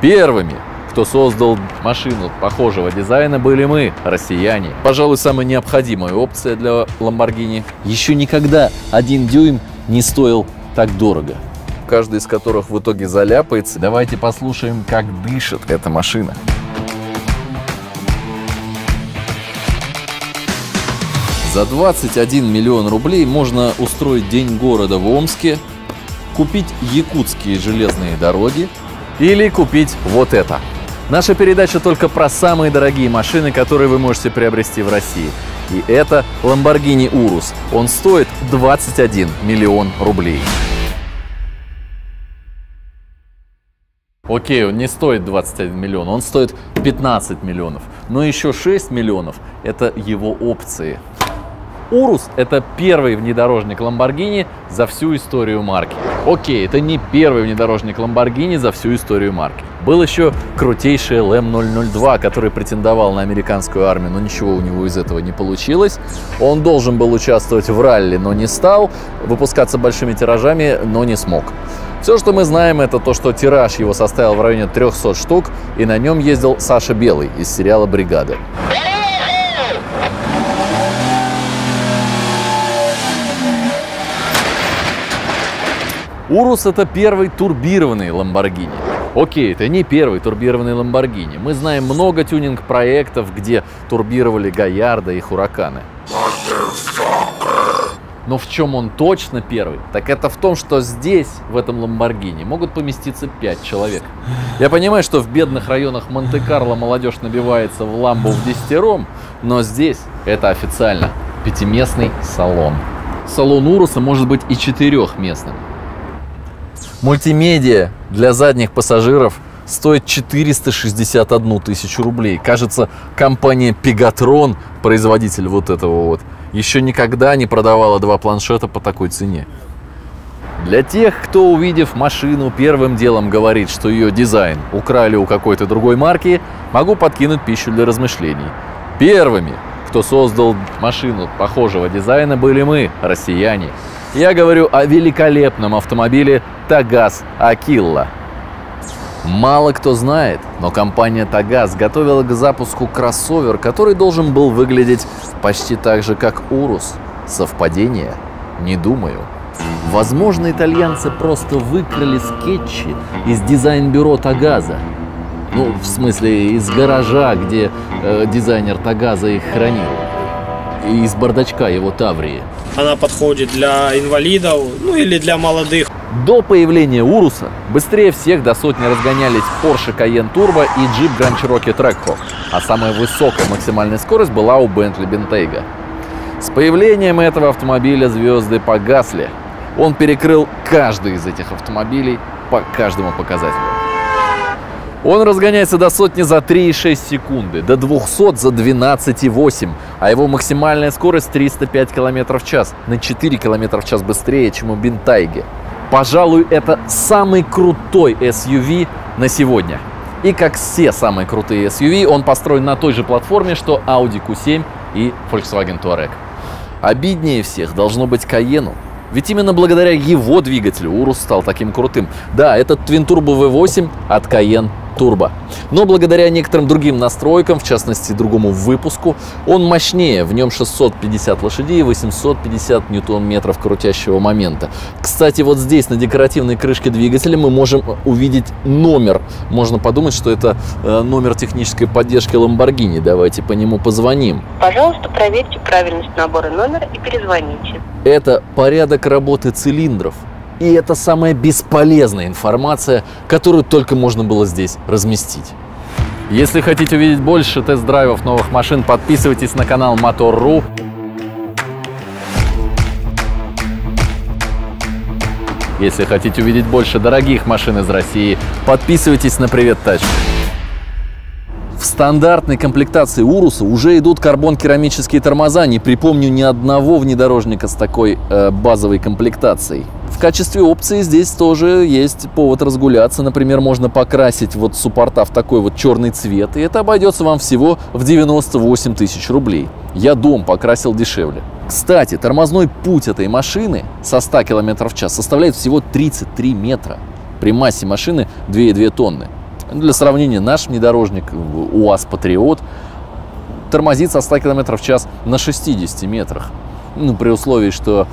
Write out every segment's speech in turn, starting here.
Первыми, кто создал машину похожего дизайна, были мы, россияне. Пожалуй, самая необходимая опция для Lamborghini. Еще никогда один дюйм не стоил так дорого. Каждый из которых в итоге заляпается. Давайте послушаем, как дышит эта машина. За 21 миллион рублей можно устроить День города в Омске, купить якутские железные дороги или купить вот это. Наша передача только про самые дорогие машины, которые вы можете приобрести в России. И это Lamborghini Urus. Он стоит 21 миллион рублей. Окей, он не стоит 21 миллион, он стоит 15 миллионов. Но еще 6 миллионов – это его опции. Урус – это первый внедорожник Lamborghini за всю историю марки. Окей, это не первый внедорожник Lamborghini за всю историю марки. Был еще крутейший LM002, который претендовал на американскую армию, но ничего у него из этого не получилось. Он должен был участвовать в ралли, но не стал, выпускаться большими тиражами, но не смог. Все, что мы знаем, это то, что тираж его составил в районе 300 штук, и на нем ездил Саша Белый из сериала «Бригада». Урус это первый турбированный Lamborghini. Окей, это не первый турбированный Lamborghini. Мы знаем много тюнинг-проектов, где турбировали Гаярда и Хураканы. Но в чем он точно первый, так это в том, что здесь, в этом Ламборгини, могут поместиться 5 человек. Я понимаю, что в бедных районах Монте-Карло молодежь набивается в ламбу в десятером, но здесь это официально пятиместный салон. Салон Уруса может быть и четырехместным. Мультимедиа для задних пассажиров стоит 461 тысячу рублей. Кажется, компания Pegatron, производитель вот этого вот, еще никогда не продавала два планшета по такой цене. Для тех, кто, увидев машину, первым делом говорит, что ее дизайн украли у какой-то другой марки, могу подкинуть пищу для размышлений. Первыми, кто создал машину похожего дизайна, были мы, россияне. Я говорю о великолепном автомобиле Тагаз Акилла. Мало кто знает, но компания Тагаз готовила к запуску кроссовер, который должен был выглядеть почти так же, как Урус. Совпадение? Не думаю. Возможно, итальянцы просто выкрали скетчи из дизайн-бюро Тагаза. Ну, в смысле, из гаража, где э, дизайнер Тагаза их хранил. И из бардачка его Таврии. Она подходит для инвалидов, ну или для молодых. До появления Уруса быстрее всех до сотни разгонялись Porsche Cayenne Turbo и Jeep Grand Cherokee Trackhoff, а самая высокая максимальная скорость была у Bentley Bentayga. С появлением этого автомобиля звезды погасли. Он перекрыл каждый из этих автомобилей по каждому показателю. Он разгоняется до сотни за 3,6 секунды, до 200 за 12,8, а его максимальная скорость 305 км в час, на 4 км в час быстрее, чем у Бентайги. Пожалуй, это самый крутой SUV на сегодня. И как все самые крутые SUV, он построен на той же платформе, что Audi Q7 и Volkswagen Touareg. Обиднее всех должно быть Cayenne, ведь именно благодаря его двигателю Урус стал таким крутым. Да, этот Turbo V8 от Cayenne турбо. Но благодаря некоторым другим настройкам, в частности другому выпуску, он мощнее. В нем 650 лошадей и 850 ньютон-метров крутящего момента. Кстати, вот здесь на декоративной крышке двигателя мы можем увидеть номер. Можно подумать, что это э, номер технической поддержки Lamborghini. Давайте по нему позвоним. Пожалуйста, проверьте правильность набора номера и перезвоните. Это порядок работы цилиндров. И это самая бесполезная информация, которую только можно было здесь разместить. Если хотите увидеть больше тест-драйвов новых машин, подписывайтесь на канал Motor.ru. Если хотите увидеть больше дорогих машин из России, подписывайтесь на Привет Тачки. В стандартной комплектации Уруса уже идут карбон-керамические тормоза. Не припомню ни одного внедорожника с такой э, базовой комплектацией. В качестве опции здесь тоже есть повод разгуляться. Например, можно покрасить вот суппорта в такой вот черный цвет, и это обойдется вам всего в 98 тысяч рублей. Я дом покрасил дешевле. Кстати, тормозной путь этой машины со 100 км в час составляет всего 33 метра. При массе машины 2,2 тонны. Для сравнения, наш внедорожник УАЗ Патриот тормозит со 100 км в час на 60 метрах. Ну, при условии, что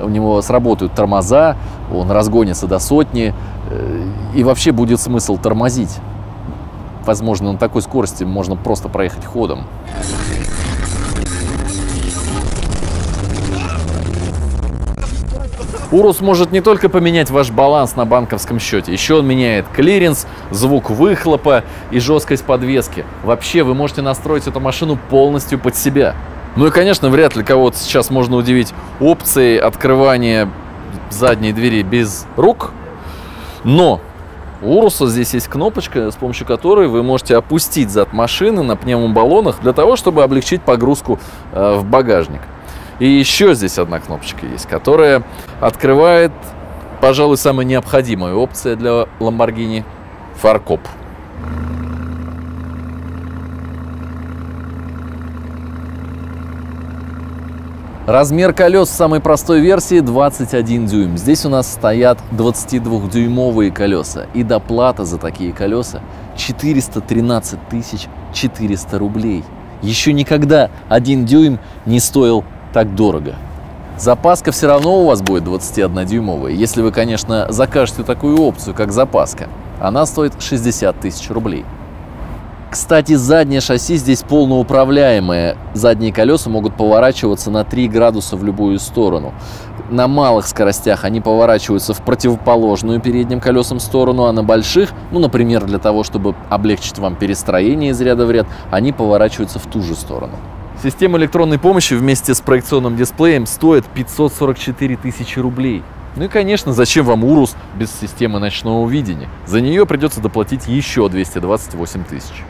у него сработают тормоза, он разгонится до сотни, э, и вообще будет смысл тормозить. Возможно, на такой скорости можно просто проехать ходом. Урус может не только поменять ваш баланс на банковском счете, еще он меняет клиренс, звук выхлопа и жесткость подвески. Вообще вы можете настроить эту машину полностью под себя. Ну и, конечно, вряд ли кого-то сейчас можно удивить опцией открывания задней двери без рук. Но у Уруса здесь есть кнопочка, с помощью которой вы можете опустить зад машины на пневмобаллонах для того, чтобы облегчить погрузку э, в багажник. И еще здесь одна кнопочка есть, которая открывает, пожалуй, самая необходимая опция для Lamborghini – фаркоп. Размер колес самой простой версии 21 дюйм. Здесь у нас стоят 22-дюймовые колеса. И доплата за такие колеса 413 400 рублей. Еще никогда один дюйм не стоил так дорого. Запаска все равно у вас будет 21-дюймовая, если вы, конечно, закажете такую опцию, как запаска. Она стоит 60 тысяч рублей. Кстати, заднее шасси здесь полноуправляемое. Задние колеса могут поворачиваться на 3 градуса в любую сторону. На малых скоростях они поворачиваются в противоположную передним колесам сторону, а на больших, ну, например, для того, чтобы облегчить вам перестроение из ряда в ряд, они поворачиваются в ту же сторону. Система электронной помощи вместе с проекционным дисплеем стоит 544 тысячи рублей. Ну и, конечно, зачем вам Урус без системы ночного видения? За нее придется доплатить еще 228 тысяч.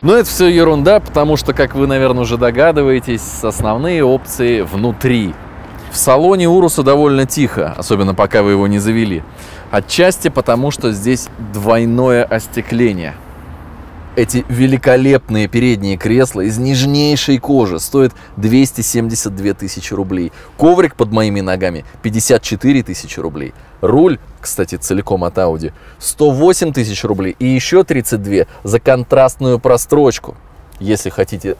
Но это все ерунда, потому что, как вы, наверное, уже догадываетесь, основные опции внутри. В салоне Уруса довольно тихо, особенно пока вы его не завели. Отчасти потому, что здесь двойное остекление. Эти великолепные передние кресла из нежнейшей кожи стоят 272 тысячи рублей. Коврик под моими ногами 54 тысячи рублей. Руль, кстати, целиком от Audi, 108 тысяч рублей и еще 32 за контрастную прострочку. Если хотите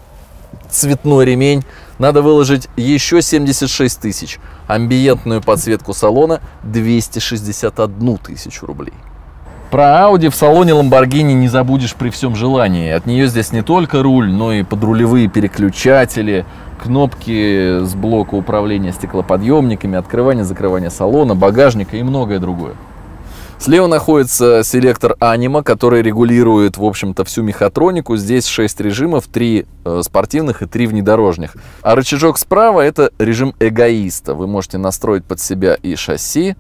цветной ремень, надо выложить еще 76 тысяч. Амбиентную подсветку салона 261 тысячу рублей. Про Audi в салоне Lamborghini не забудешь при всем желании. От нее здесь не только руль, но и подрулевые переключатели, кнопки с блока управления стеклоподъемниками, открывание, закрывание салона, багажника и многое другое. Слева находится селектор Anima, который регулирует, в общем-то, всю мехатронику. Здесь 6 режимов, 3 э, спортивных и 3 внедорожных. А рычажок справа – это режим эгоиста. Вы можете настроить под себя и шасси,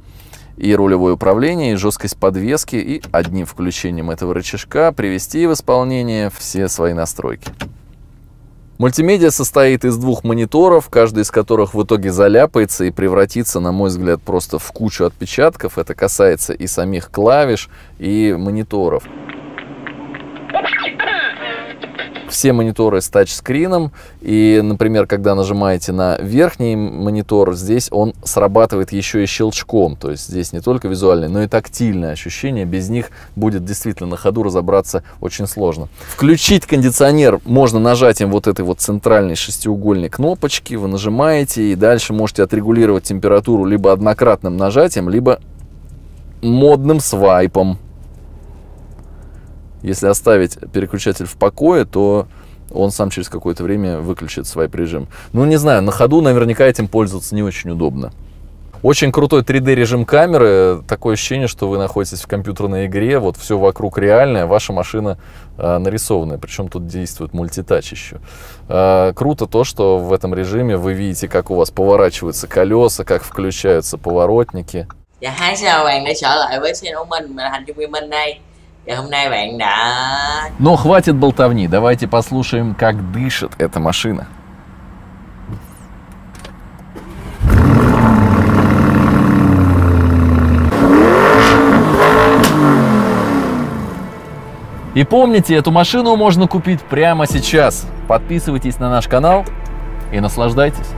и рулевое управление, и жесткость подвески, и одним включением этого рычажка привести в исполнение все свои настройки. Мультимедиа состоит из двух мониторов, каждый из которых в итоге заляпается и превратится, на мой взгляд, просто в кучу отпечатков. Это касается и самих клавиш, и мониторов. Все мониторы с тачскрином, и, например, когда нажимаете на верхний монитор, здесь он срабатывает еще и щелчком, то есть здесь не только визуальное, но и тактильное ощущение, без них будет действительно на ходу разобраться очень сложно. Включить кондиционер можно нажатием вот этой вот центральной шестиугольной кнопочки, вы нажимаете, и дальше можете отрегулировать температуру либо однократным нажатием, либо модным свайпом. Если оставить переключатель в покое, то он сам через какое-то время выключит свой режим. Ну, не знаю, на ходу наверняка этим пользоваться не очень удобно. Очень крутой 3D режим камеры. Такое ощущение, что вы находитесь в компьютерной игре, вот все вокруг реальное, ваша машина э, нарисованная. Причем тут действует мультитач еще. Э, круто то, что в этом режиме вы видите, как у вас поворачиваются колеса, как включаются поворотники. Đã... Но хватит болтовни, давайте послушаем, как дышит эта машина. И помните, эту машину можно купить прямо сейчас. Подписывайтесь на наш канал и наслаждайтесь.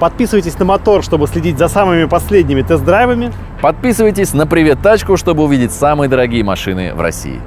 Подписывайтесь на мотор, чтобы следить за самыми последними тест-драйвами. Подписывайтесь на «Привет, тачку», чтобы увидеть самые дорогие машины в России.